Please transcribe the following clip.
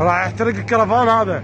راح يحترق الكرفان هذا.